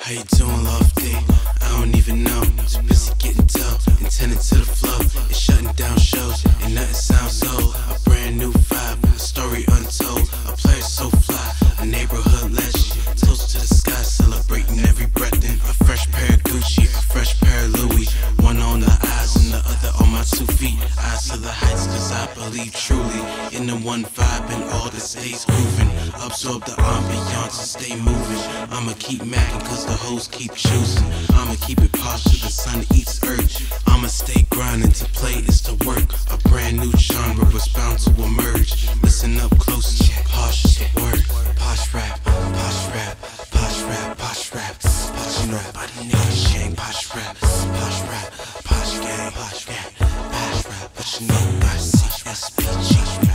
How you doing, lofty? I don't even know. Too busy getting tough, intended to the flow. It's shutting down shows, and nothing sounds old. A brand new vibe, a story untold. A player so fly, a neighborhood legend. Toast to the sky, celebrating every breath in. A fresh pair of Gucci, a fresh pair of Louis. One on the eyes and the other on my two feet believe truly in the one vibe and all that stays moving. Absorb the ambiance and stay moving. I'ma keep macking cause the hoes keep choosing. I'ma keep it posh the sun eats earth. I'ma stay grinding to play is to work. A brand new genre was bound to emerge. Listen up close, posh is the word. Posh rap, posh rap, posh rap, posh rap. Posh you posh gang, posh rap, posh rap, posh gang, posh rap, posh rap, but you know us. As bitches.